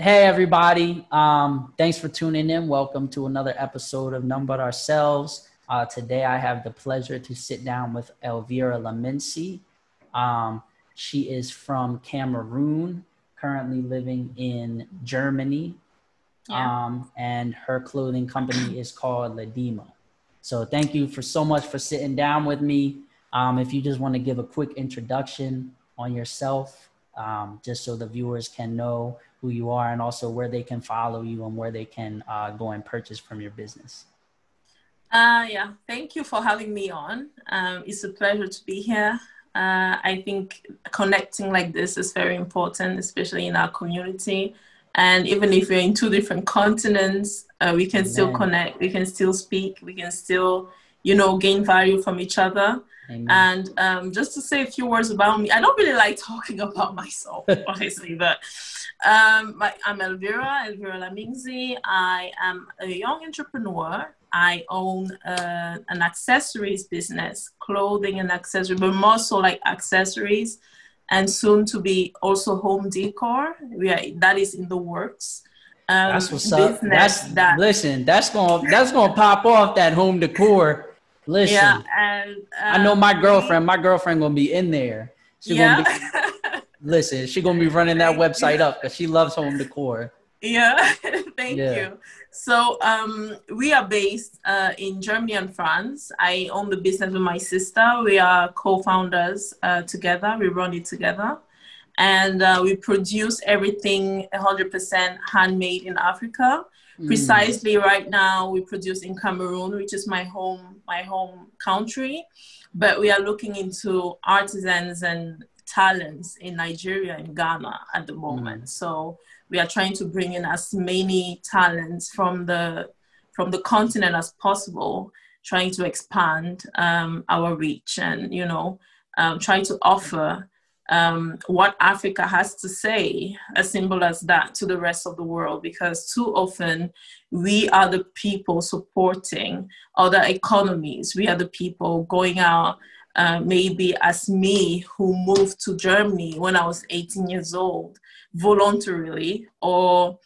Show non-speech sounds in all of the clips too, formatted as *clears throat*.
Hey, everybody. Um, thanks for tuning in. Welcome to another episode of None But Ourselves. Uh, today, I have the pleasure to sit down with Elvira Laminsi. Um, she is from Cameroon, currently living in Germany. Yeah. Um, and her clothing company *clears throat* is called Ladema. So, thank you for so much for sitting down with me. Um, if you just want to give a quick introduction on yourself, um, just so the viewers can know who you are and also where they can follow you and where they can uh, go and purchase from your business. Uh, yeah, thank you for having me on. Um, it's a pleasure to be here. Uh, I think connecting like this is very important, especially in our community. And even if we're in two different continents, uh, we can Amen. still connect, we can still speak, we can still, you know, gain value from each other. And um, just to say a few words about me, I don't really like talking *laughs* about myself, *laughs* honestly, but um, my, I'm Elvira, Elvira Laminsi. I am a young entrepreneur. I own uh, an accessories business, clothing and accessories, but more so like accessories, and soon to be also home decor. We are, that is in the works. Um, that's what's up. That's that, listen. That's gonna that's gonna pop off that home decor. Listen, yeah, and, um, I know my um, girlfriend. My girlfriend gonna be in there. She yeah. Gonna be, *laughs* Listen, she gonna be running that website up because she loves home decor. Yeah, *laughs* thank yeah. you. So um, we are based uh, in Germany and France. I own the business with my sister. We are co-founders uh, together. We run it together, and uh, we produce everything 100% handmade in Africa. Mm. Precisely right now, we produce in Cameroon, which is my home my home country, but we are looking into artisans and talents in Nigeria and Ghana at the moment. Mm. So we are trying to bring in as many talents from the from the continent as possible, trying to expand um, our reach and you know um, trying to offer um, what Africa has to say, as simple as that, to the rest of the world. Because too often we are the people supporting other economies. We are the people going out uh, maybe as me who moved to Germany when I was 18 years old voluntarily, or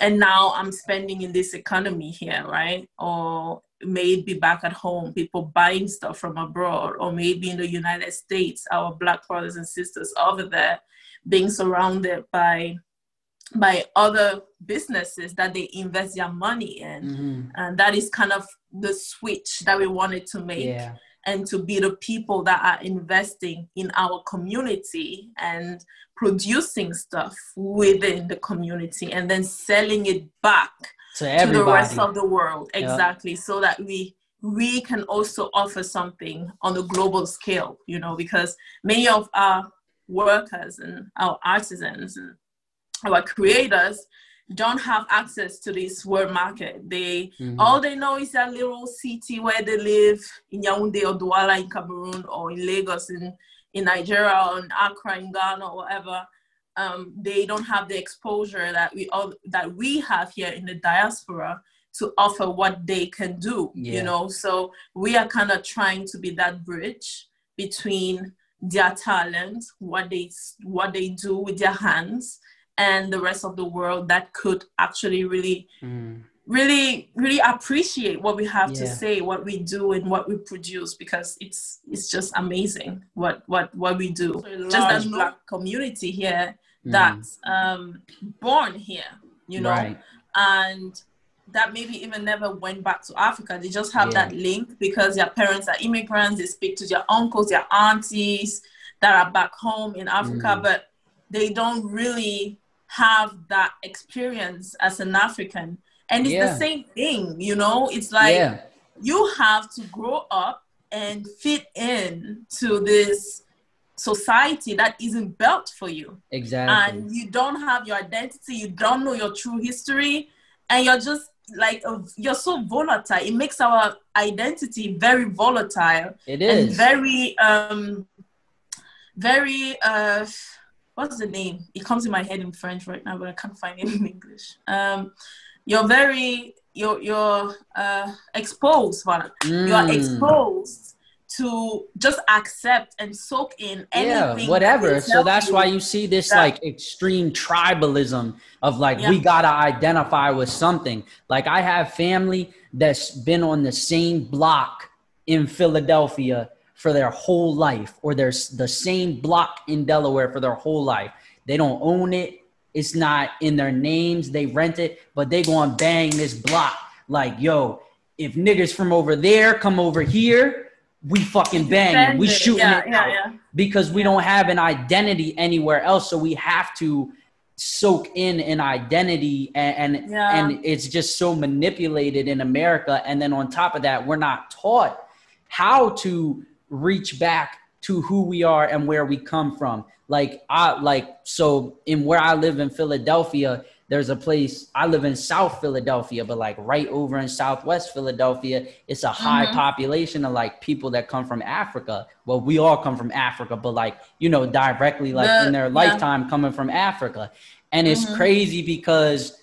and now I'm spending in this economy here, right? Or maybe back at home, people buying stuff from abroad, or maybe in the United States, our black brothers and sisters over there being surrounded by by other businesses that they invest their money in mm-hmm. and that is kind of the switch that we wanted to make yeah and to be the people that are investing in our community and producing stuff within the community and then selling it back to, to the rest of the world exactly yep. so that we we can also offer something on a global scale you know because many of our workers and our artisans and our creators don't have access to this world market. They mm-hmm. all they know is that little city where they live in Yaoundé or Douala in Cameroon or in Lagos in, in Nigeria or in Accra in Ghana or whatever. Um, they don't have the exposure that we all that we have here in the diaspora to offer what they can do. Yeah. You know, so we are kind of trying to be that bridge between their talent, what they what they do with their hands, and the rest of the world that could actually really mm. really really appreciate what we have yeah. to say what we do and what we produce because it's it's just amazing what what what we do so just a black community here mm. that's um born here you know right. and that maybe even never went back to Africa. They just have yeah. that link because their parents are immigrants. They speak to their uncles, their aunties that are back home in Africa, mm. but they don't really have that experience as an African. And it's yeah. the same thing, you know? It's like yeah. you have to grow up and fit in to this society that isn't built for you. Exactly. And you don't have your identity, you don't know your true history, and you're just like you're so volatile. It makes our identity very volatile. It is. And very um very uh what's the name? It comes in my head in French right now, but I can't find it in English. Um, you're very you're you're uh, exposed. Mm. You are exposed to just accept and soak in anything. Yeah, whatever. So that's you. why you see this like extreme tribalism of like yeah. we gotta identify with something. Like I have family that's been on the same block in Philadelphia for their whole life, or there's the same block in Delaware for their whole life. They don't own it. It's not in their names. They rent it, but they go and bang this block. Like, yo, if niggas from over there come over here, we fucking bang we shooting yeah, it yeah, yeah. because we don't have an identity anywhere else so we have to soak in an identity and and, and it's just so manipulated in america and then on top of that we're not taught how to reach back to who we are and where we come from. Like i like so in where i live in philadelphia there's a place I live in South Philadelphia, but like right over in Southwest Philadelphia, it's a high mm-hmm. population of like people that come from Africa. Well, we all come from Africa, but like, you know, directly like the, in their lifetime yeah. coming from Africa. And it's mm-hmm. crazy because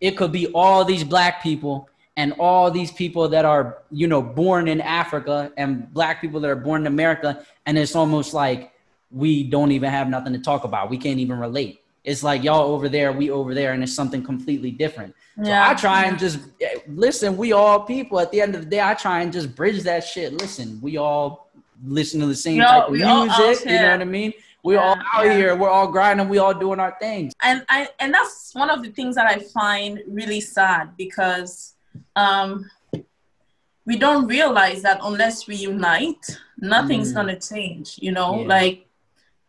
it could be all these black people and all these people that are, you know, born in Africa and black people that are born in America. And it's almost like we don't even have nothing to talk about. We can't even relate it's like y'all over there, we over there, and it's something completely different. Yeah. So I try and just listen. We all people. At the end of the day, I try and just bridge that shit. Listen, we all listen to the same Yo, type of music. You know what I mean? We're yeah, all out yeah. here. We're all grinding. We all doing our things. And I and that's one of the things that I find really sad because um, we don't realize that unless we unite, nothing's mm. gonna change. You know, like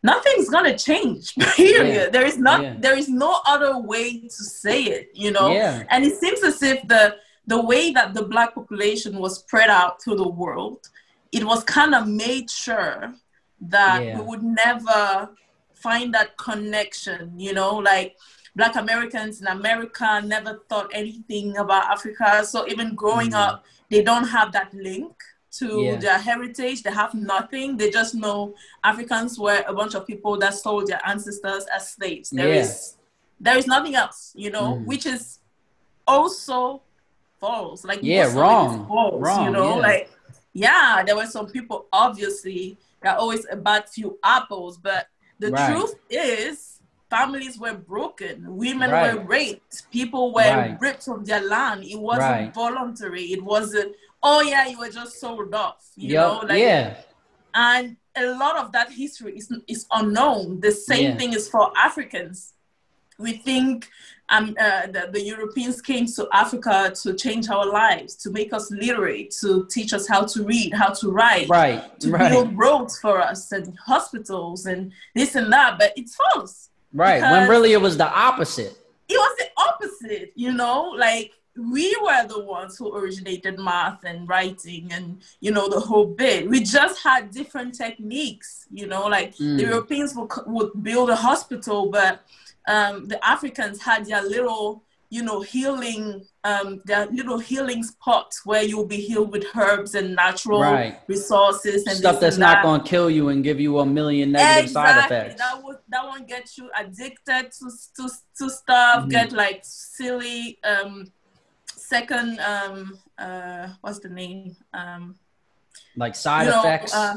nothing's gonna change *laughs* period yeah. there is not yeah. there is no other way to say it you know yeah. and it seems as if the the way that the black population was spread out through the world it was kind of made sure that we would never find that connection you know like black americans in america never thought anything about africa so even growing mm. up they don't have that link to yeah. their heritage. They have nothing. They just know Africans were a bunch of people that sold their ancestors as slaves. There yeah. is, there is nothing else, you know, mm. which is also false. Like yeah, wrong, false, wrong. You know, yeah. like yeah, there were some people obviously that always a bad few apples, but the right. truth is families were broken, women right. were raped, people were right. ripped from their land. It wasn't voluntary. It wasn't oh yeah, you were just sold off. You yep. know, like yeah. And a lot of that history is is unknown. The same yeah. thing is for Africans. We think um, uh, that the Europeans came to Africa to change our lives, to make us literate, to teach us how to read, how to write, right, to right. build roads for us and hospitals and this and that. But it's false. Right. When really it was the opposite. It was the opposite, you know, like we were the ones who originated math and writing and you know the whole bit we just had different techniques you know like mm. the europeans would, would build a hospital but um, the africans had their little you know healing um, their little healing spots where you'll be healed with herbs and natural right. resources and stuff that's and not going to kill you and give you a million negative exactly. side effects that would that one get you addicted to to, to stuff mm-hmm. get like silly um second um uh what's the name um like side know, effects uh,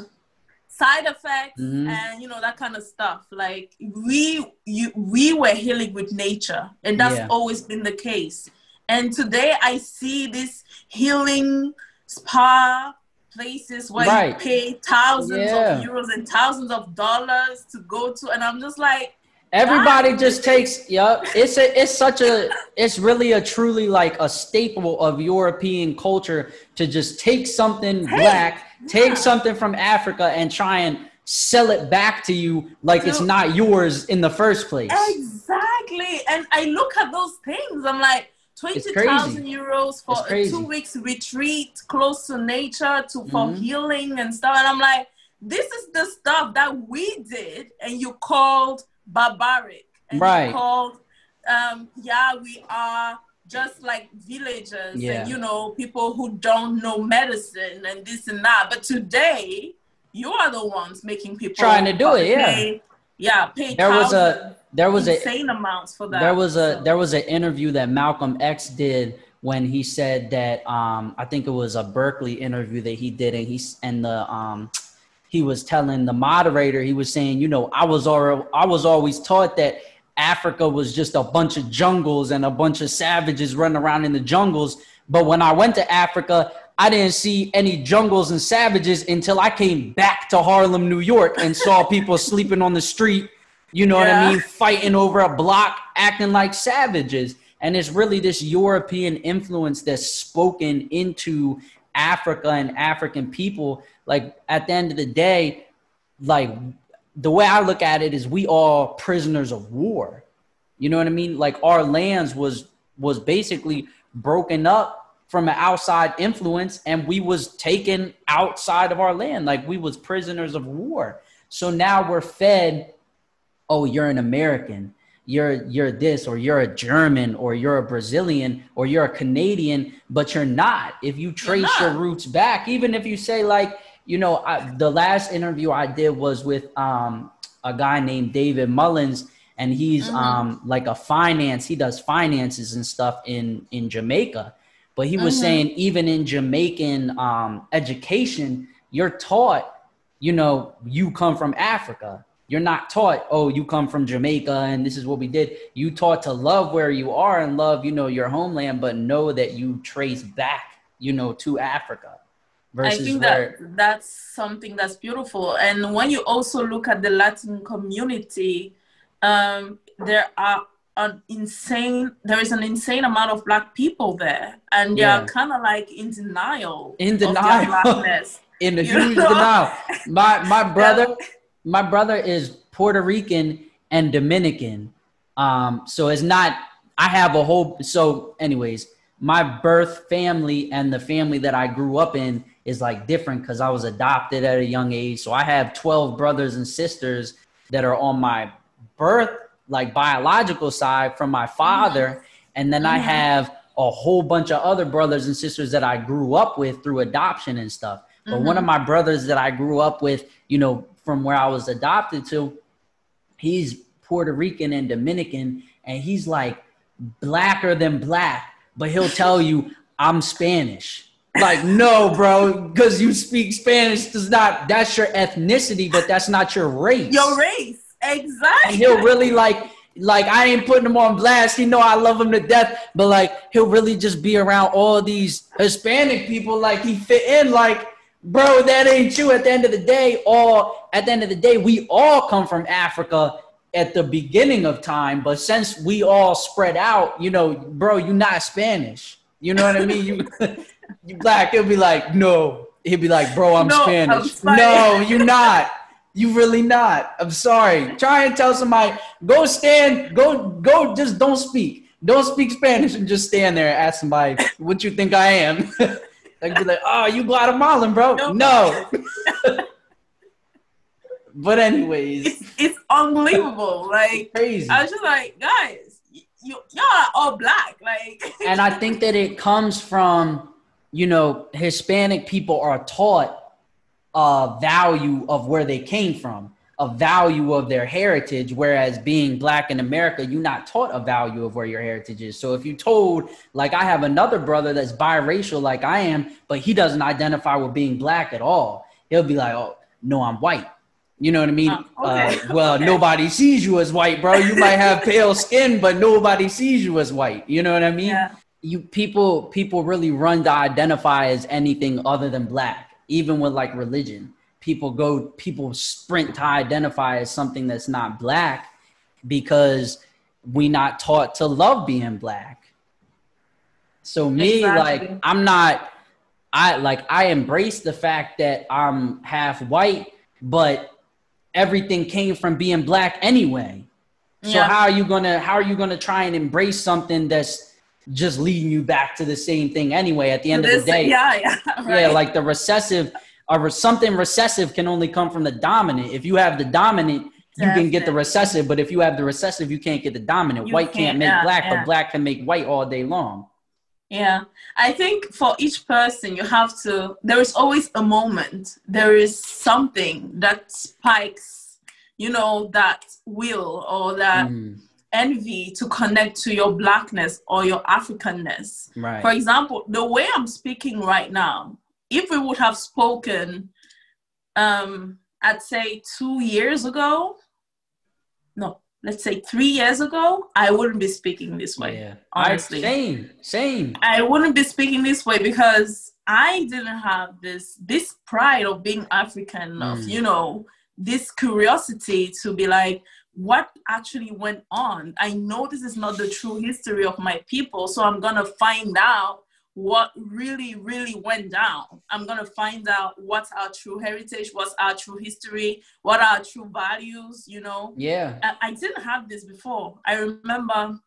side effects mm-hmm. and you know that kind of stuff like we you we were healing with nature and that's yeah. always been the case and today i see this healing spa places where right. you pay thousands yeah. of euros and thousands of dollars to go to and i'm just like Everybody just takes yeah. It's a it's such a it's really a truly like a staple of European culture to just take something hey, black, yeah. take something from Africa, and try and sell it back to you like so, it's not yours in the first place. Exactly. And I look at those things. I'm like. 20,000 euros for a two weeks retreat close to nature to for mm-hmm. healing and stuff. And I'm like, this is the stuff that we did, and you called barbaric and right. called um, yeah we are just like villagers yeah. and you know people who don't know medicine and this and that but today you are the ones making people trying to do it yeah yeah pay there was a there was insane a, amounts for that there was a so. there was an interview that malcolm x did when he said that um, I think it was a Berkeley interview that he did, and he's and the um, he was telling the moderator, he was saying, you know, I was already, I was always taught that Africa was just a bunch of jungles and a bunch of savages running around in the jungles. But when I went to Africa, I didn't see any jungles and savages until I came back to Harlem, New York, and saw people *laughs* sleeping on the street. You know yeah. what I mean? Fighting over a block, acting like savages. And it's really this European influence that's spoken into Africa and African people. Like at the end of the day, like the way I look at it is we are prisoners of war. You know what I mean? Like our lands was was basically broken up from an outside influence and we was taken outside of our land like we was prisoners of war. So now we're fed oh you're an American you're you're this or you're a German or you're a Brazilian or you're a Canadian, but you're not. If you trace your roots back, even if you say like, you know, I, the last interview I did was with um, a guy named David Mullins, and he's mm-hmm. um, like a finance. He does finances and stuff in in Jamaica. But he was mm-hmm. saying even in Jamaican um, education, you're taught, you know, you come from Africa you're not taught, oh, you come from Jamaica and this is what we did. You taught to love where you are and love, you know, your homeland, but know that you trace back, you know, to Africa. I think where- that that's something that's beautiful. And when you also look at the Latin community, um, there are an insane there is an insane amount of black people there and they're kind of like in denial in denial *laughs* in a huge know? denial my my *laughs* brother my brother is Puerto Rican and Dominican. Um, so it's not. I have a whole. So, anyways, my birth family and the family that I grew up in is like different because I was adopted at a young age. So I have twelve brothers and sisters that are on my birth, like biological side from my father, mm-hmm. and then mm-hmm. I have a whole bunch of other brothers and sisters that I grew up with through adoption and stuff. But mm-hmm. one of my brothers that I grew up with, you know, from where I was adopted to, he's Puerto Rican and Dominican, and he's like blacker than black, but he'll tell you, I'm Spanish. Like, no, bro, because you speak Spanish does not, that's your ethnicity, but that's not your race. Your race, exactly. And he'll really like, like I ain't putting him on blast. He know I love him to death, but like he'll really just be around all these Hispanic people, like he fit in, like bro, that ain't true. At the end of the day, all at the end of the day, we all come from Africa at the beginning of time, but since we all spread out, you know, bro, you're not Spanish. You know what I mean? You you *laughs* black, it'll be like, no. He'll be like, bro, I'm no, Spanish. *laughs* I'm no, you're not. You really not. I'm sorry. Try and tell somebody, go stand, go, go, just don't speak. Don't speak Spanish and just stand there and ask somebody what you think I am. *laughs* They'd be like, "Oh, you Guatemalan, bro?" No. no. *laughs* but anyways, it's, it's unbelievable. Like crazy. I was just like, guys, you y'all are all black. Like, and I think that it comes from you know Hispanic people are taught a value of where they came from a value of their heritage whereas being black in america you're not taught a value of where your heritage is so if you told like i have another brother that's biracial like i am but he doesn't identify with being black at all he'll be like oh no i'm white you know what i mean oh, okay. uh, *laughs* well okay. nobody sees you as white bro you might have pale skin but nobody sees you as white you know what i mean yeah. You people people really run to identify as anything other than black even with like religion people go people sprint to identify as something that's not black because we not taught to love being black so me exactly. like i'm not i like i embrace the fact that i'm half white but everything came from being black anyway so yeah. how are you gonna how are you gonna try and embrace something that's just leading you back to the same thing anyway at the end this, of the day yeah yeah *laughs* right. yeah like the recessive or something recessive can only come from the dominant. If you have the dominant, you can get the recessive, but if you have the recessive, you can't get the dominant. You white can't, can't make yeah, black, yeah. but black can make white all day long. Yeah, I think for each person, you have to, there is always a moment, there is something that spikes, you know, that will or that. Mm. Envy to connect to your blackness or your Africanness. Right. For example, the way I'm speaking right now, if we would have spoken, um, I'd say two years ago, no, let's say three years ago, I wouldn't be speaking this way. Yeah. Honestly. I, same, same. I wouldn't be speaking this way because I didn't have this this pride of being African enough, mm. you know, this curiosity to be like, what actually went on? I know this is not the true history of my people, so I'm gonna find out what really, really went down. I'm gonna find out what's our true heritage, what's our true history, what are our true values, you know? Yeah. I, I didn't have this before. I remember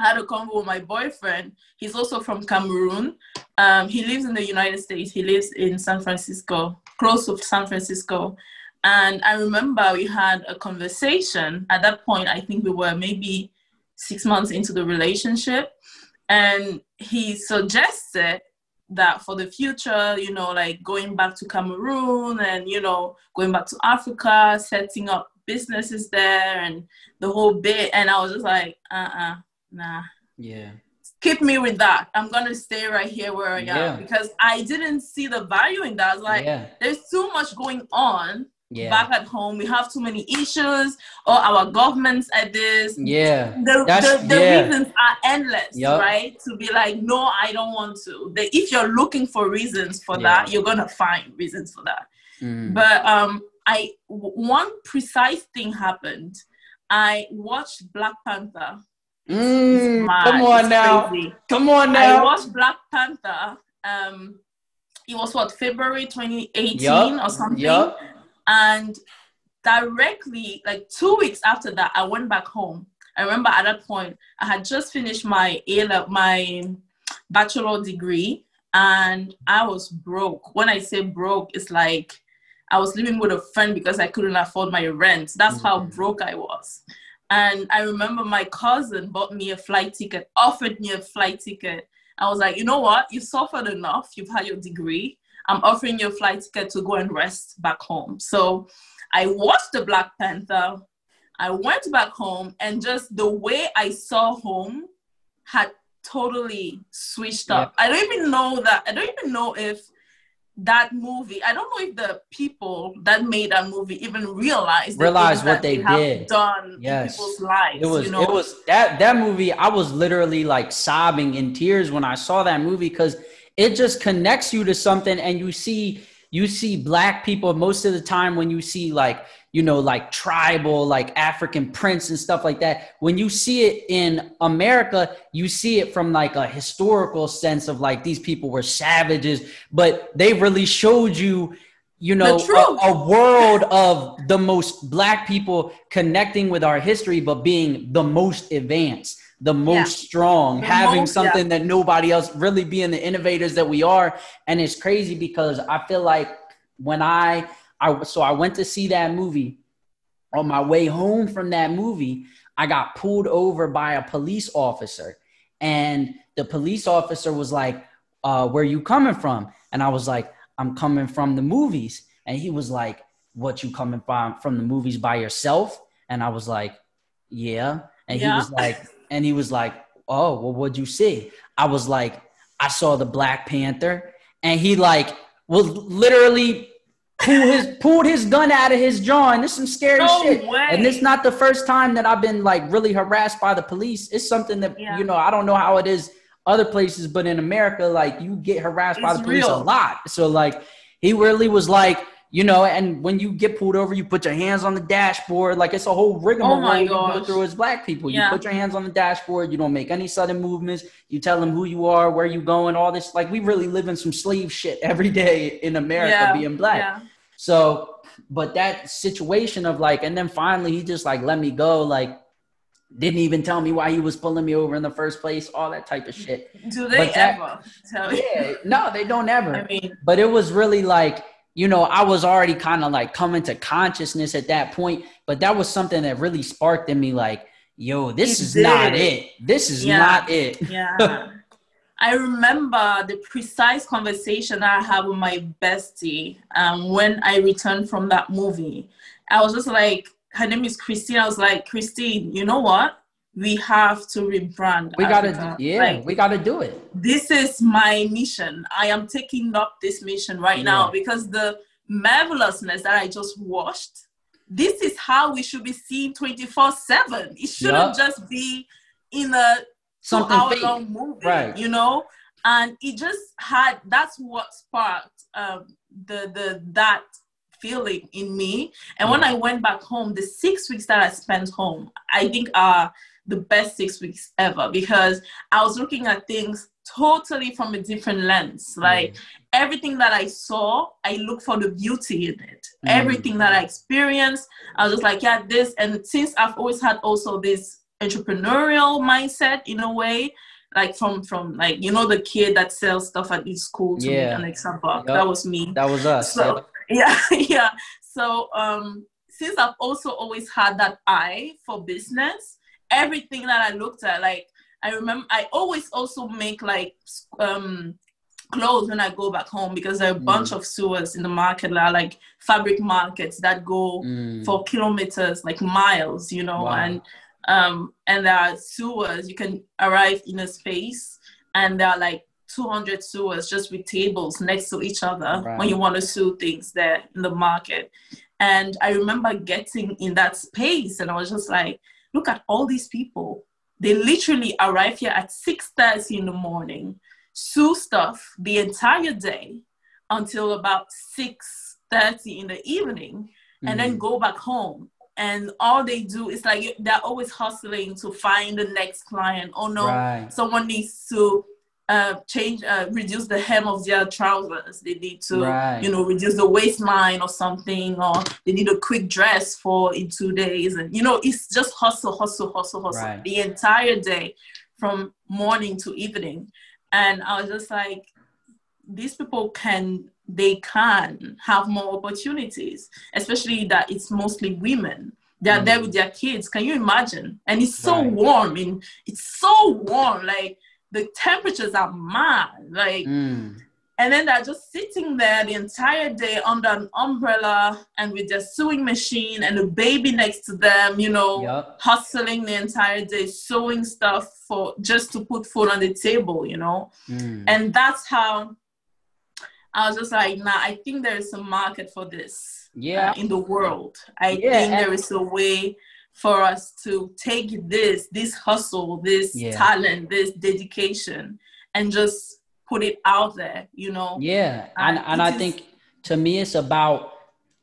I had a convo with my boyfriend. He's also from Cameroon. Um, he lives in the United States. He lives in San Francisco, close to San Francisco. And I remember we had a conversation. At that point, I think we were maybe six months into the relationship. And he suggested that for the future, you know, like going back to Cameroon and, you know, going back to Africa, setting up businesses there and the whole bit. And I was just like, uh uh-uh, uh nah. Yeah. Keep me with that. I'm gonna stay right here where I am yeah. because I didn't see the value in that. I was like, yeah. there's too much going on yeah. back at home. We have too many issues, or our governments at this. Yeah. The, the, the yeah. reasons are endless, yep. right? To be like, no, I don't want to. The, if you're looking for reasons for yeah. that, you're gonna find reasons for that. Mm. But um, I one precise thing happened. I watched Black Panther. Mm, come on now. Come on now. I watched Black Panther. Um, it was what February 2018 yep. or something. Yep. And directly, like two weeks after that, I went back home. I remember at that point, I had just finished my A my bachelor degree, and I was broke. When I say broke, it's like I was living with a friend because I couldn't afford my rent. That's mm-hmm. how broke I was. And I remember my cousin bought me a flight ticket, offered me a flight ticket. I was like, you know what? You've suffered enough. You've had your degree. I'm offering you a flight ticket to go and rest back home. So I watched the Black Panther. I went back home, and just the way I saw home had totally switched up. Yeah. I don't even know that. I don't even know if that movie. I don't know if the people that made that movie even realized realize what they, they did done yes. people's lives. It was you know? it was that that movie. I was literally like sobbing in tears when I saw that movie because it just connects you to something and you see you see black people most of the time when you see like you know like tribal like african prince and stuff like that. When you see it in america you see it from like a historical sense of like these people were savages but they really showed you you know a, a, world of the most black people connecting with our history but being the most advanced the most yeah. strong, the having most, something yeah. that nobody else really being the innovators that we are. And it's crazy because I feel like when I I so I went to see that movie on my way home from that movie, I got pulled over by a police officer. And the police officer was like, uh, where you coming from? And I was like, I'm coming from the movies. And he was like, what you coming from from the movies by yourself? And I was like, yeah. And yeah. he was like, *laughs* and he was like, "Oh, well, what'd you see?" I was like, "I saw the Black Panther," and he like was literally pull his pulled his gun out of his jaw, and this some scary no shit. Way. And it's not the first time that I've been like really harassed by the police. It's something that yeah. you know I don't know how it is other places, but in America, like you get harassed it's by the police real. a lot. So like he really was like you know, and when you get pulled over, you put your hands on the dashboard. Like it's a whole rigmarole oh you go through as black people. Yeah. You put your hands on the dashboard. You don't make any sudden movements. You tell them who you are, where you going, all this. Like we really live in some slave shit every day in America yeah. being black. Yeah. So, but that situation of like, and then finally he just like let me go. Like didn't even tell me why he was pulling me over in the first place, all that type of shit. Do they that, ever tell you? Yeah, no, they don't ever. I mean, but it was really like you know, I was already kind of like coming to consciousness at that point, but that was something that really sparked in me like, yo, this is not it. This is yeah. not it. yeah. *laughs* I remember the precise conversation I had with my bestie um, when I returned from that movie. I was just like, her name is Christine. I was like, Christine, you know what? We have to rebrand. We gotta, yeah, like, we gotta do it. This is my mission. I am taking up this mission right yeah. now because the marvelousness that I just watched. This is how we should be seen 24 7. It shouldn't yep. just be in a Something two hour long movie, right. you know? And it just had that's what sparked um, the the that feeling in me. And when I went back home, the six weeks that I spent home, I think are the best six weeks ever because I was looking at things totally from a different lens. Like mm. everything that I saw, I look for the beauty in it. Mm. Everything that I experienced, I was just like, yeah, this. And since I've always had also this entrepreneurial mindset in a way, like from from like you know the kid that sells stuff at each school to yeah. make an example. Yep. That was me. That was us. So *laughs* yeah, yeah. So um since I've also always had that eye for business, everything that I looked at, like I remember I always also make like um clothes when I go back home because there are a mm. bunch of sewers in the market that are like fabric markets that go mm. for kilometers, like miles, you know, wow. and um and there are sewers you can arrive in a space and there are like 200 sewers just with tables next to each other right. when you want to sew things there in the market. And I remember getting in that space and I was just like, look at all these people. They literally arrive here at 6:30 in the morning, sew stuff the entire day until about 6:30 in the evening, and mm-hmm. then go back home. And all they do is like they're always hustling to find the next client. Oh no, right. someone needs to uh, change, uh, reduce the hem of their trousers. They need to, right. you know, reduce the waistline or something, or they need a quick dress for in two days. And, you know, it's just hustle, hustle, hustle, hustle right. the entire day from morning to evening. And I was just like, these people can, they can have more opportunities, especially that it's mostly women. They're mm. there with their kids. Can you imagine? And it's so right. warm. And it's so warm. Like, the temperatures are mad. Like, mm. and then they're just sitting there the entire day under an umbrella and with their sewing machine and a baby next to them, you know, yep. hustling the entire day, sewing stuff for just to put food on the table, you know. Mm. And that's how I was just like, nah, I think there is a market for this. Yeah. Uh, in the world. I yeah, think there is a way for us to take this this hustle this yeah. talent this dedication and just put it out there you know yeah and, and i think to me it's about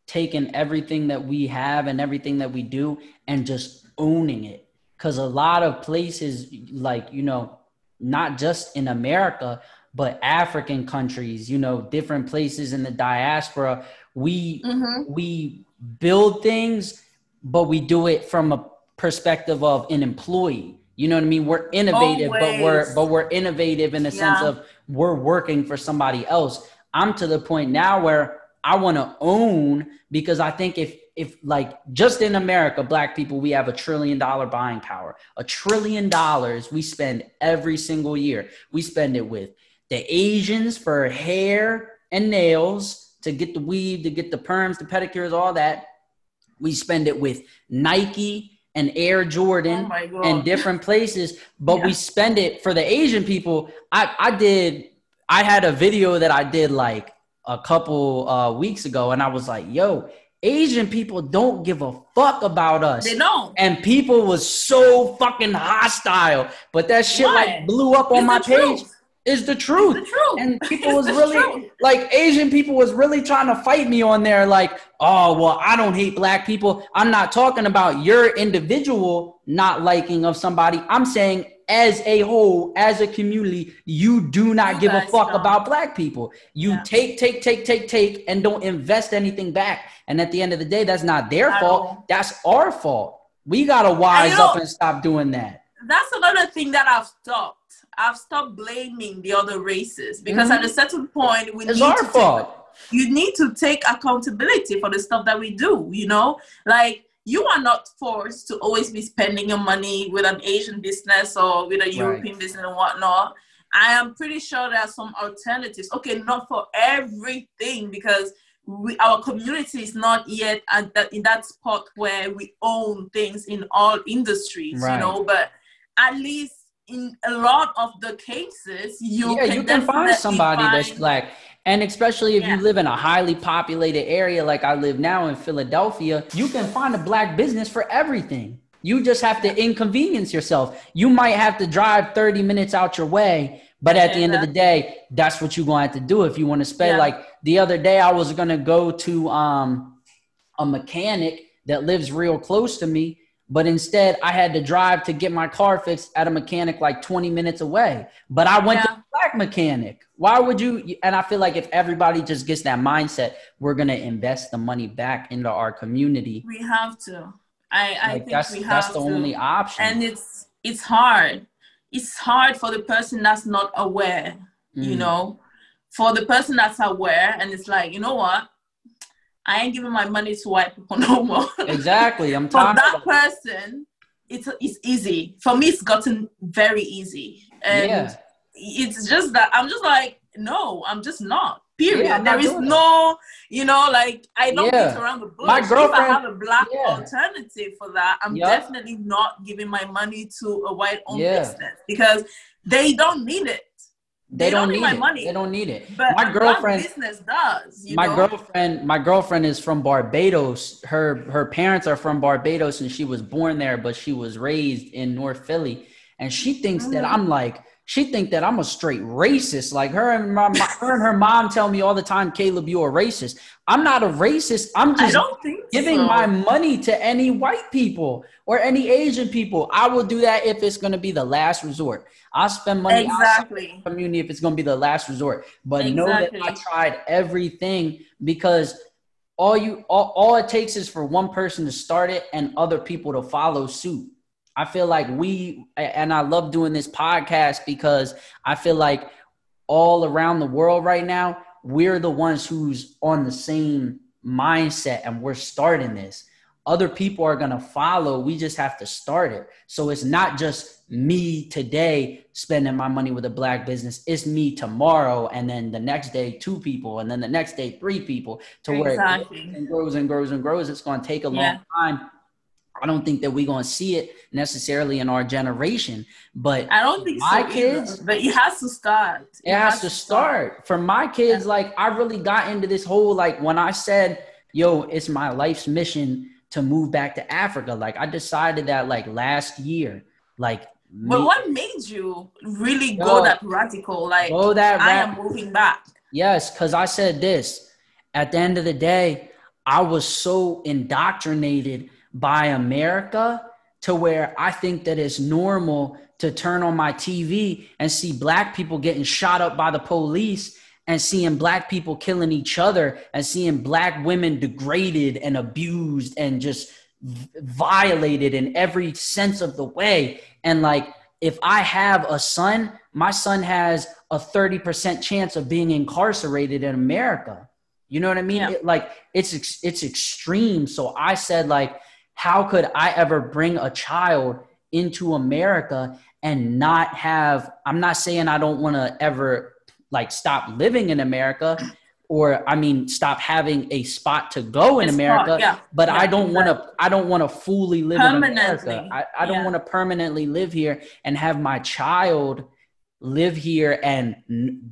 taking everything that we have and everything that we do and just owning it because a lot of places like you know not just in america but african countries you know different places in the diaspora we mm-hmm. we build things but we do it from a perspective of an employee. You know what I mean? We're innovative, Always. but we're but we're innovative in the yeah. sense of we're working for somebody else. I'm to the point now where I want to own because I think if if like just in America, black people, we have a trillion dollar buying power. A trillion dollars we spend every single year. We spend it with the Asians for hair and nails to get the weave, to get the perms, the pedicures, all that. We spend it with Nike and Air Jordan oh and different places, but yeah. we spend it for the Asian people. I, I did, I had a video that I did like a couple uh, weeks ago, and I was like, yo, Asian people don't give a fuck about us. They don't. And people was so fucking hostile, but that shit like blew up on my page. Truth is the truth. The truth. And *laughs* people was really truth. like Asian people was really trying to fight me on there, like, oh well, I don't hate black people. I'm not talking about your individual not liking of somebody. I'm saying as a whole, as a community, you do not you give a fuck don't. about black people. You yeah. take, take, take, take, take, and don't invest anything back. And at the end of the day, that's not their fault. That's our fault. We gotta wise up and stop doing that. That's another thing that I've stopped I've stopped blaming the other races because mm-hmm. at a certain point we it's need our to fault. Take, you need to take accountability for the stuff that we do. You know, like you are not forced to always be spending your money with an Asian business or with a European right. business and whatnot. I am pretty sure there are some alternatives. Okay, not for everything because we, our community is not yet at that in that spot where we own things in all industries. Right. You know, but at least in a lot of the cases, you yeah, can you can find somebody find, that's black. And especially if Yeah. you live in a highly populated area like I live now in Philadelphia, you can find a black business for everything. You just have to inconvenience yourself. You might have to drive 30 minutes out your way, but at the end of the day, that's what you're going to have to do if you want to spend Yeah. like the other day I was going to go to um a mechanic that lives real close to me, but instead I had to drive to get my car fixed at a mechanic like 20 minutes away. But I went to Yeah. a black mechanic. Why would you? And I feel like if everybody just gets that mindset, we're gonna invest the money back into our community. We have to. I, I Like think that's we have that's the to. only option. and it's it's hard it's hard for the person that's not aware you Mm. know for the person that's aware and it's like you know what i ain't giving my money to white people *laughs* no more exactly. I'm talking. for that person it's it's easy for me it's gotten very easy and Yeah. it's just that i'm just like no i'm just not period Yeah, there not is no you know like i don't Yeah. beat around the bush My if i have a black Yeah. alternative for that i'm Yup. definitely not giving my money to a white owned Yeah. business because they don't need it They, they don't, don't need my it. money. They don't need it. but my girlfriend, business does you my know? girlfriend, my girlfriend is from Barbados. Her her parents are from Barbados, and she was born there, but she was raised in North Philly. And she thinks that Mhm. I'm like, she think that I'm a straight racist. Like her and my, my her and her mom tell me all the time, Caleb, you're a racist. I'm not a racist. I'm just giving so. my money to any white people or any Asian people. I will do that if it's going to be the last resort. I'll spend money outside exactly the community if it's going to be the last resort. But know that I tried everything because all you all, all it takes is for one person to start it and other people to follow suit. I feel like we and I love doing this podcast because I feel like all around the world right now, we're the ones who's on the same mindset and we're starting this. Other people are going to follow. We just have to start it. So it's not just me today spending my money with a black business. It's me tomorrow. And then the next day, two people. And then the next day, three people to where it grows and grows and grows and grows. It's going to take a long time. I don't think that we're going to see it necessarily in our generation, but i don't think My so kids- either, but it has to start. It has to start. for my kids like i really got into this whole like when i said yo it's my life's mission to move back to africa like i decided that like last year like but me- what made you really Yo, go that radical? Like go that i rap- am moving back. Yes, because I said this. At the end of the day, I was so indoctrinated by America to where I think that it's normal to turn on my TV and see black people getting shot up by the police and seeing black people killing each other and seeing black women degraded and abused and just violated in every sense of the way. And like, if I have a son, my son has a 30% chance of being incarcerated in America. You know what I mean? Yeah. It, like it's it's extreme. So I said like how could I ever bring a child into America and not have I'm not saying I don't want to ever like stop living in America or I mean stop having a spot to go in America yeah. but Yeah, I don't want to. I don't want to fully live in America. I, I don't yeah. want to permanently live here and have my child live here and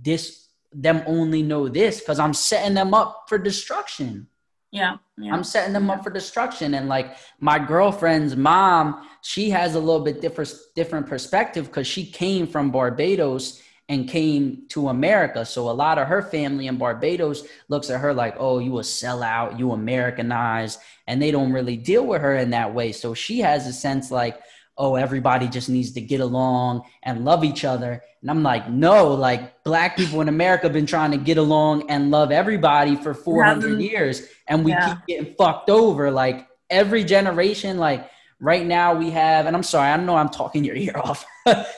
this them only know this because I'm setting them up for destruction. Yeah, yeah. I'm setting them up for destruction. And like my girlfriend's mom, she has a little bit different different perspective because she came from Barbados and came to America. So a lot of her family in Barbados looks at her like, oh, you a sellout, you Americanized, and they don't really deal with her in that way. So she has a sense like, oh, everybody just needs to get along and love each other. And I'm like, no, like black people in America have been trying to get along and love everybody for 400 Haven't- years, and we Yeah. keep getting fucked over. Like every generation, like right now we have, and I'm sorry, I don't know I'm talking your ear *laughs* off,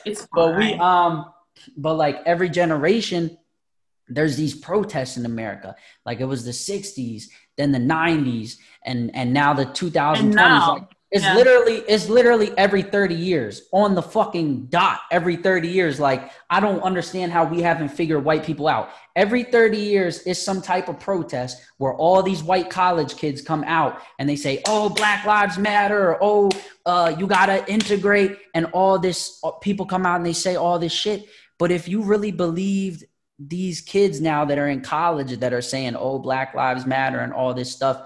it's but we um, but like every generation, there's these protests in America. Like it was the '60s, then the '90s, and and now the 2020s. And now, like, It's Yeah. literally it's literally every 30 years on the fucking dot every 30 years like I don't understand how we haven't figured white people out. Every 30 years is some type of protest where all these white college kids come out and they say, "Oh, Black Lives Matter," or "Oh, uh, you gotta integrate," and all this. uh, People come out and they say all this shit. But if you really believed these kids now that are in college that are saying, "Oh, Black Lives Matter" and all this stuff,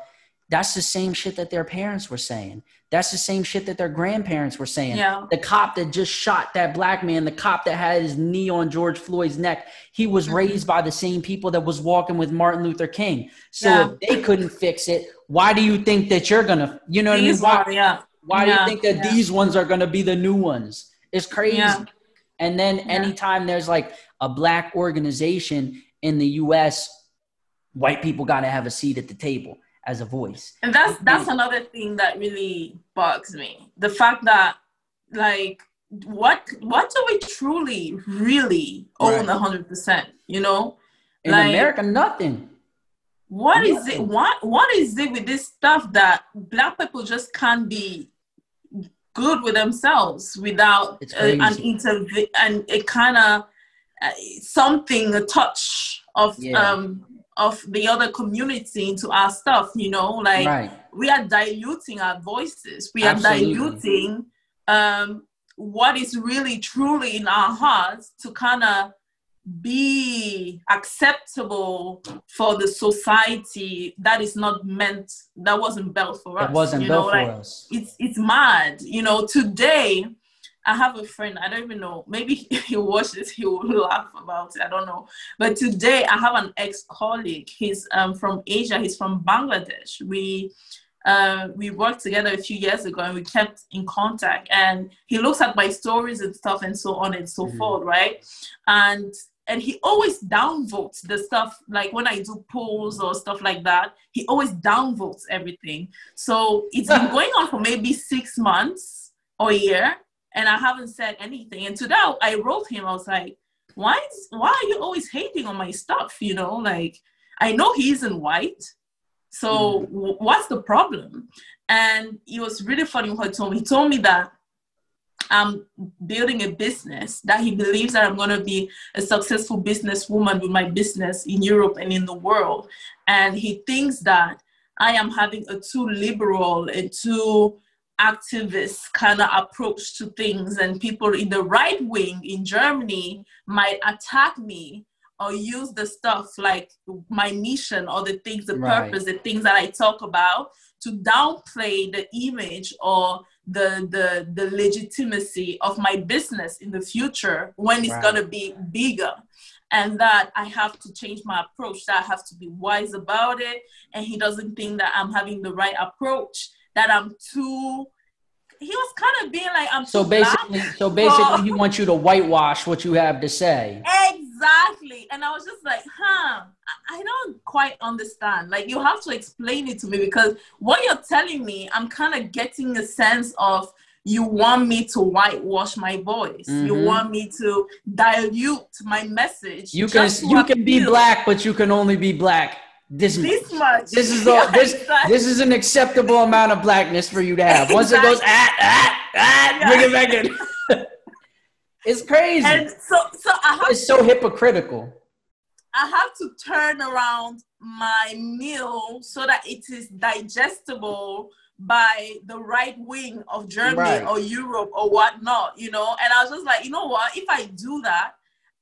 that's the same shit that their parents were saying. That's the same shit that their grandparents were saying. Yeah. The cop that just shot that black man, the cop that had his knee on George Floyd's neck, he was Mhm. raised by the same people that was walking with Martin Luther King. So Yeah. if they couldn't fix it, why do you think that you're gonna, you know what I mean? These Why, one, yeah. why do you think that yeah. these ones are gonna be the new ones? It's crazy. Yeah. And then Yeah. anytime there's like a black organization in the US, white people gotta have a seat at the table as a voice. And that's that's another thing that really bugs me. The fact that like what what do we truly really own a hundred percent? You know? In Like- America, nothing. What is it what what is it with this stuff that black people just can't be good with themselves without uh, an interv- and a kind of uh, something a touch of Yeah. um of the other community into our stuff you know like right. we are diluting our voices we Absolutely. are diluting um what is really truly in our hearts to kind of be acceptable for the society that is not meant that wasn't built for us It wasn't you built know, for like, us. it's it's mad you know today i have a friend i don't even know maybe he'll watch this he will laugh about it i don't know. But today i have an ex-colleague he's um, from asia he's from bangladesh. We uh, we worked together a few years ago and we kept in contact and he looks at my stories and stuff and so on and so Mhm. forth right? And and he always downvotes the stuff like when i do polls or stuff like that he always downvotes everything. So it's been *laughs* going on for maybe six months or a year and i haven't said anything. And today i wrote him i was like why is, why are you always hating on my stuff you know? Like i know he isn't white so mm. w- what's the problem? And it was really funny what he told me he told me that i'm building a business that he believes that i'm going to be a successful businesswoman with my business in europe and in the world. And he thinks that i am having a too liberal and too activist kind of approach to things and people in the right wing in germany might attack me or use the stuff like my mission or the things the Right. purpose the things that i talk about to downplay the image or the the the legitimacy of my business in the future when it's Right. going to be bigger and that i have to change my approach that i have to be wise about it and he doesn't think that i'm having the right approach that i'm too he was kind of being like i'm So too black. basically, so basically, he *laughs* wants you to whitewash what you have to say. Exactly. And I was just like, huh, I- don't quite understand. Like, you have to explain it to me because what you're telling me, I'm kind of getting a sense of you want me to whitewash my voice. You Mhm. want me to dilute my message. You can you can be black, but you can only be black this This much. This is all *laughs* this this is an acceptable amount of blackness for you to have. Once it goes ah ah ah, bring it back in. *laughs* it's crazy. And so, so I have it's so hypocritical. I have to turn around my meal so that it is digestible by the right wing of Germany Right. or Europe or whatnot, you know. And I was just like, you know what? If I do that,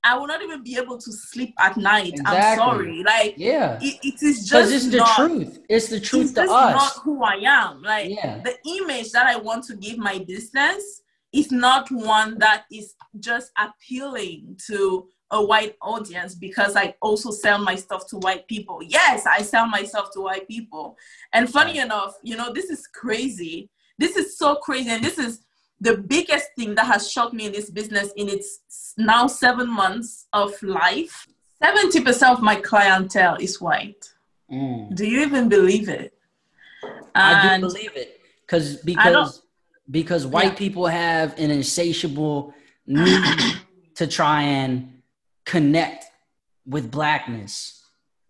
I will not even be able to sleep at night. I'm sorry. Like Yeah. it, it is just it's the not, truth. It's the truth It's to us. not who I am. Like Yeah. the image that I want to give my business is not one that is just appealing to a white audience because I also sell my stuff to white people. Yes, I sell myself to white people. And funny enough, you know, this is crazy. This is so crazy. And this is the biggest thing that has shocked me in this business in its now seven months of life. 70% of my clientele is white. Mm. Do you even believe it? I do believe it because because because white Yeah. people have an insatiable need *clears throat* to try and connect with blackness.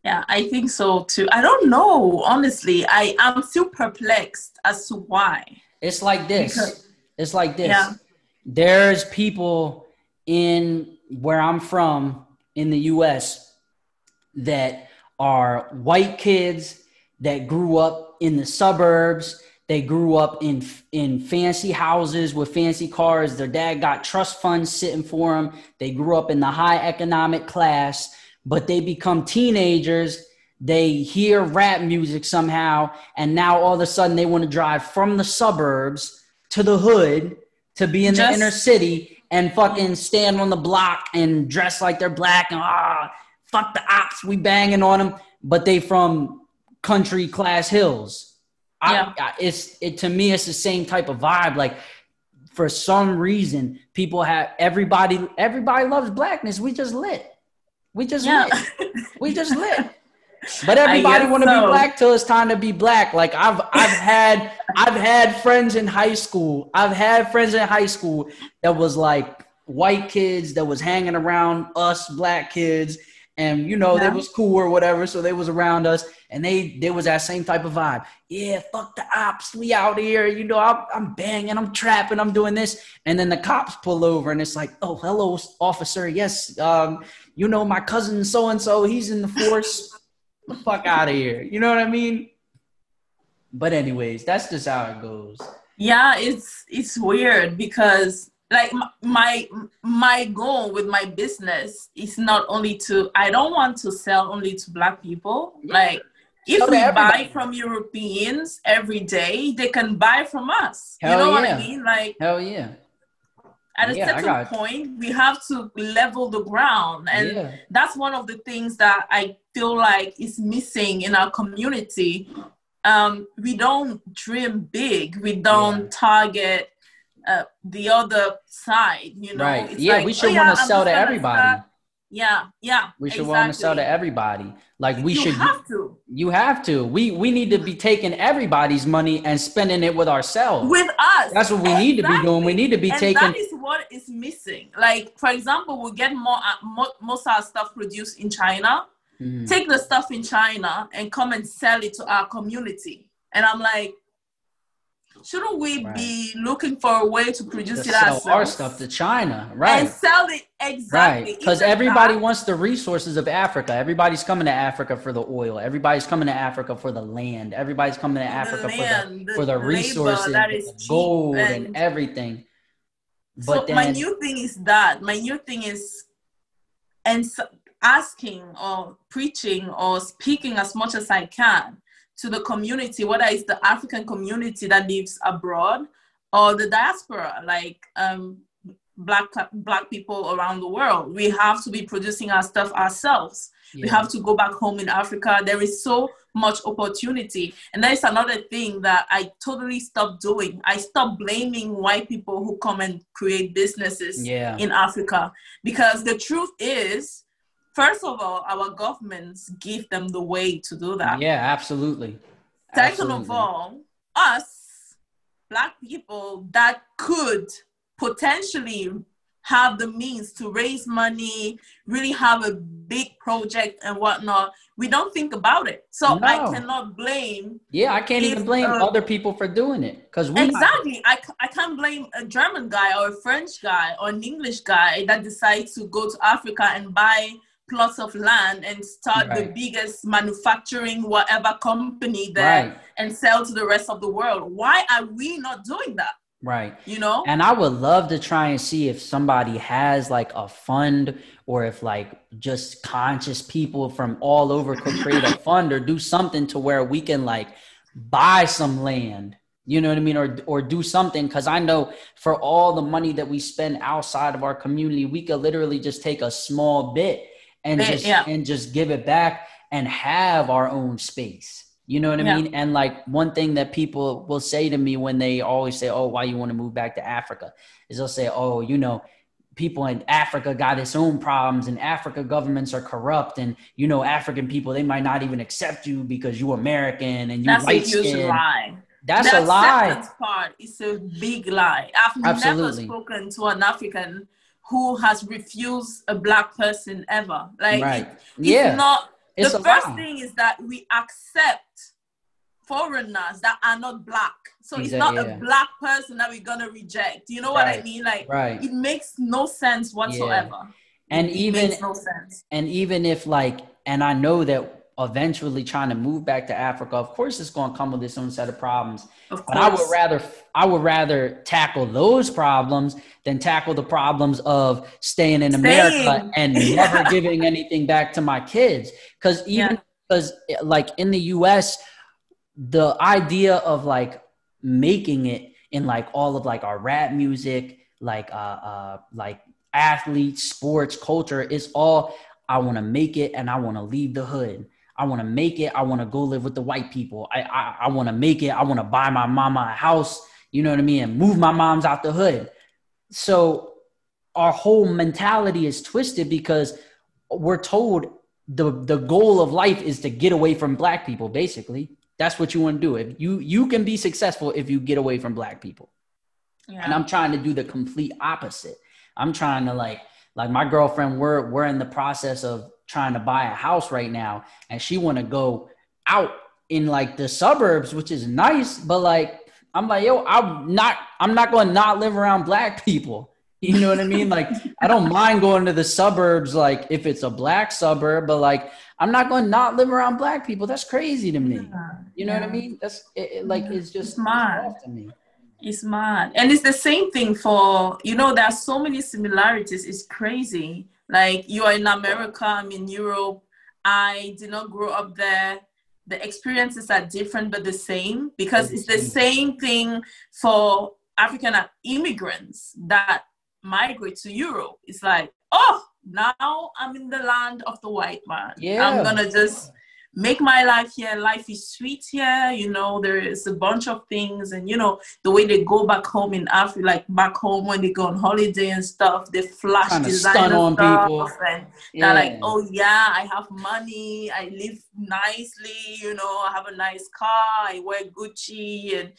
Yeah, I think so too. I don't know, honestly. I am still perplexed as to why. it's like this. Because, it's like this. Yeah. There's people in where I'm from in the US that are white kids that grew up in the suburbs. They grew up in in fancy houses with fancy cars. Their dad got trust funds sitting for them. They grew up in the high economic class, but they become teenagers they hear rap music somehow and now all of a sudden they want to drive from the suburbs to the hood to be in Just, the inner city and fucking stand on the block and dress like they're black and ah fuck the ops we banging on them but they from country class hills. Yeah. I, it's it to me it's the same type of vibe. Like for some reason people have everybody everybody loves blackness. We just lit. We just yeah. lit. We just lit *laughs* But everybody want to so. be black till it's time to be black. Like I've I've had I've had friends in high school. I've had friends in high school that was like white kids that was hanging around us black kids and you know yeah. they was cool or whatever so they was around us and they there was that same type of vibe yeah fuck the ops we out here you know I'm, I'm banging i'm trapping i'm doing this and then the cops pull over and it's like oh hello officer yes um you know my cousin so and so he's in the force the fuck out of here. You know what I mean? But anyways, that's just how it goes. Yeah, it's it's weird because like my my goal with my business is not only to I don't want to sell only to black people. Like if we buy from Europeans every day, they can buy from us. Hell you know yeah. what I mean? Like hell yeah at a yeah, certain point we have to level the ground. And yeah. that's one of the things that i feel like is missing in our community. Um, we don't dream big. We don't yeah. target uh, the other side you know? Right. It's yeah like, we should oh, want to sell to everybody yeah yeah we should exactly. want to sell to everybody. Like we you should have to. You have to. We we need to be taking everybody's money and spending it with ourselves. With us. That's what we exactly. need to be doing. We need to be and taking that is what is missing. Like for example we get more uh, most of our stuff produced in china. Mm-hmm. take the stuff in china and come and sell it to our community. And i'm like shouldn't we right. be looking for a way to produce to it sell ourselves? our stuff to China, right? And sell it exactly. Right, because everybody that, wants the resources of Africa. Everybody's coming to Africa for the oil. Everybody's coming to Africa for the land. Everybody's coming to Africa land, for the, the, for the resources, the gold and, and, everything. But so then, my new thing is that my new thing is, and so asking or preaching or speaking as much as I can to the community, whether it's the African community that lives abroad or the diaspora, like um, black black people around the world. We have to be producing our stuff ourselves. Yeah. We have to go back home in Africa. There is so much opportunity, and that is another thing that I totally stopped doing. I stopped blaming white people who come and create businesses yeah. in Africa because the truth is first of all, our governments give them the way to do that. Yeah, absolutely. Second absolutely. of all, us black people that could potentially have the means to raise money, really have a big project and whatnot, we don't think about it. So no. I cannot blame. Yeah, I can't if, even blame uh, other people for doing it because we exactly. I, I can't blame a German guy or a French guy or an English guy that decides to go to Africa and buy plots of land and start right. the biggest manufacturing whatever company there right. and sell to the rest of the world. Why are we not doing that? Right. You know? And I would love to try and see if somebody has like a fund or if like just conscious people from all over could create a fund or do something to where we can like buy some land you know what I mean? Or or do something because I know for all the money that we spend outside of our community, we could literally just take a small bit and just yeah. and just give it back and have our own space. You know what I yeah. mean? And like one thing that people will say to me when they always say, "Oh, why you want to move back to Africa?" is they'll say, "Oh, you know, people in Africa got its own problems and Africa governments are corrupt and you know African people they might not even accept you because you are American and you That's white skin." Lie. That's that a lie. part is a big lie. I've Absolutely. never spoken to an African who has refused a black person ever. Like, right. it's yeah. not. It's the first thing is that we accept foreigners that are not black. So it's not yeah. a black person that we're gonna reject. You know right. what I mean? Like right. it makes no sense whatsoever. Yeah. And it even no. And even if like, and I know that eventually trying to move back to Africa, of course it's gonna come with its own set of problems. Of but I would rather I would rather tackle those problems than tackle the problems of staying in America and never *laughs* giving anything back to my kids. Cause even because yeah. like in the US the idea of like making it in like all of like our rap music, like uh uh like athletes, sports, culture, is all I want to make it and I want to leave the hood. I want to make it. I want to go live with the white people. I I, I want to make it. I want to buy my mama a house. You know what I mean? And move my mom's out the hood. So our whole mentality is twisted because we're told the the goal of life is to get away from black people basically that's what you want to do. If you you can be successful if you get away from black people. Yeah. And I'm trying to do the complete opposite. I'm trying to like like my girlfriend we're we're in the process of trying to buy a house right now and she want to go out in like the suburbs which is nice but like I'm like yo I'm not I'm not going to not live around black *laughs* people. You know what I mean? Like I don't mind going to the suburbs like if it's a black suburb but like I'm not going to not live around black people. That's crazy to me. Yeah. You know yeah. what I mean? That's it, it, like it's just it's mad to me. It's mad, and it's the same thing for you know. There are so many similarities. It's crazy. Like you are in America, I'm in Europe. I did not grow up there. The experiences are different but the same because it's the same thing for African immigrants that migrate to Europe. It's like, oh, now I'm in the land of the white man. Yeah. I'm gonna just make my life here. Life is sweet here. You know, there is a bunch of things, and you know, the way they go back home in Africa, like back home when they go on holiday and stuff, they flash designer on stuff, people. and yeah. they're like, "Oh yeah, I have money. I live nicely. You know, I have a nice car. I wear Gucci and."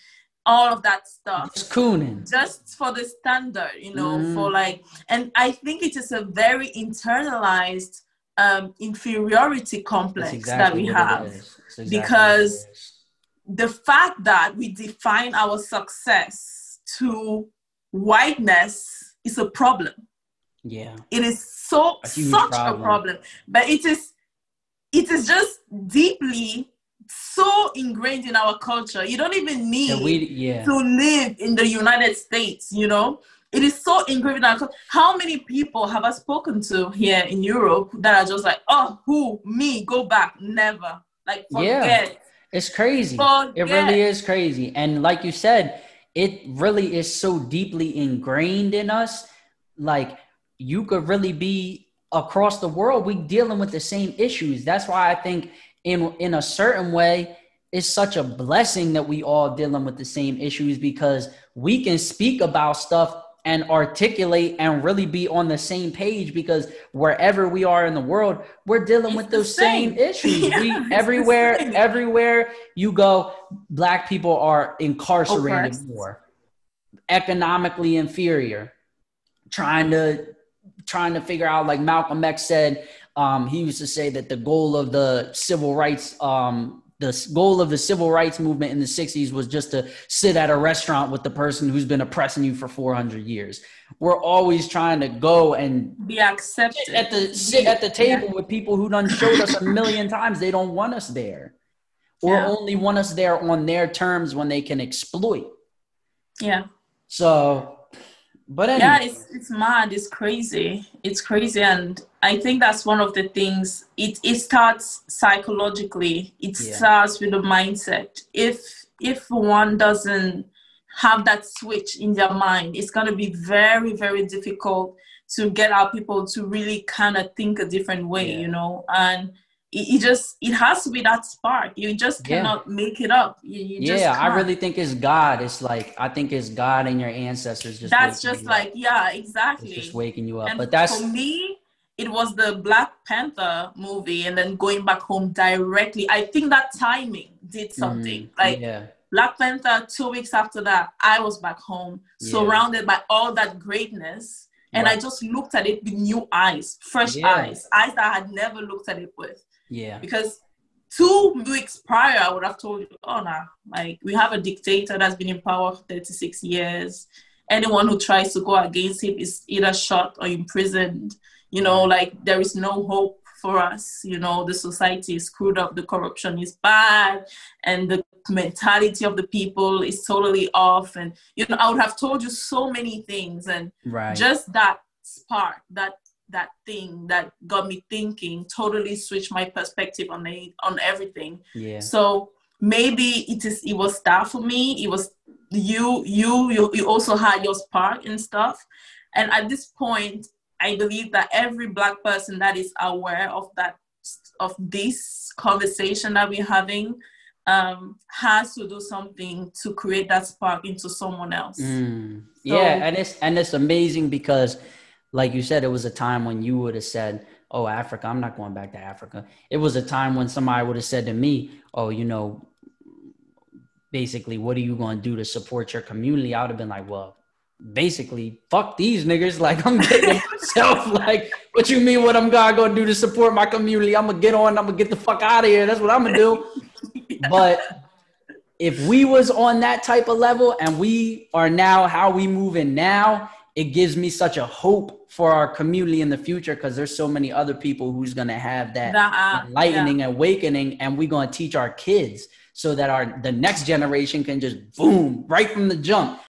all of that stuff. Just cooning. Just for the standard, you know, mm. for like, and I think it is a very internalized um, inferiority complex exactly that we have exactly because the fact that we define our success to whiteness is a problem. Yeah. It is so a such problem. a problem. But it is it is just deeply so ingrained in our culture. You don't even need we, yeah. to live in the United States, you know? It is so ingrained. How many people have I spoken to here in Europe that are just like, oh, who? Me, go back. Never. Like, forget. Yeah. It's crazy. Forget. It really is crazy. And like you said, it really is so deeply ingrained in us. Like, you could really be across the world, we dealing with the same issues. That's why I think in in a certain way it's such a blessing that we all dealing with the same issues because we can speak about stuff and articulate and really be on the same page because wherever we are in the world we're dealing it's with those same, same issues. *laughs* Yeah, we everywhere everywhere you go black people are incarcerated Oppressed. more economically inferior. Trying to trying to figure out like malcolm x said um, he used to say that the goal of the civil rights, um, the goal of the civil rights movement in the 60s was just to sit at a restaurant with the person who's been oppressing you for 400 years. We're always trying to go and be accepted at the sit at the table yeah. with people who done showed us a million times they don't want us there, or yeah. only want us there on their terms when they can exploit. Yeah. So but anyway. yeah it's it's mad it's crazy it's crazy and i think that's one of the things it it starts psychologically it yeah. starts with the mindset if if one doesn't have that switch in their mind it's going to be very very difficult to get our people to really kind of think a different way yeah. you know and it, it, just it has to be that spark. You just cannot yeah. make it up. You, you yeah i really think it's god. It's like i think it's god and your ancestors just that's just like up. yeah exactly. It's just waking you up. And but that's for me it was the black panther movie and then going back home directly. I think that timing did something. Mm, like yeah. Black panther two weeks after that i was back home yeah. surrounded by all that greatness. And right. I just looked at it with new eyes, fresh eyes, eyes that I had never looked at it with. Yeah. Because two weeks prior, I would have told you, oh, nah, like we have a dictator that's been in power for 36 years. Anyone who tries to go against him is either shot or imprisoned. You know, like there is no hope for us. You know, the society is screwed up, the corruption is bad, and the mentality of the people is totally off. And, you know, I would have told you so many things. And right. just that spark, that that thing that got me thinking totally switched my perspective on the, on everything yeah so maybe it is it was that for me it was you you you, you also had your spark and stuff and at this point i believe that every black person that is aware of that of this conversation that we're having um, has to do something to create that spark into someone else. Mm. So, yeah, and it's and it's amazing because like you said, it was a time when you would have said, Oh, Africa, I'm not going back to Africa. It was a time when somebody would have said to me, Oh, you know, basically, what are you going to do to support your community? I would have been like, Well, basically, fuck these niggas. *laughs* Like, I'm getting myself, *laughs* like, what you mean, what I'm going to do to support my community? I'm going to get on, I'm going to get the fuck out of here. That's what I'm going to do. yeah. *laughs* But if we was on that type of level and we are now how we moving now, it gives me such a hope for our community in the future because there's so many other people who's going to have that, that uh, enlightening yeah. awakening and we're going to teach our kids so that our the next generation can just boom right from the jump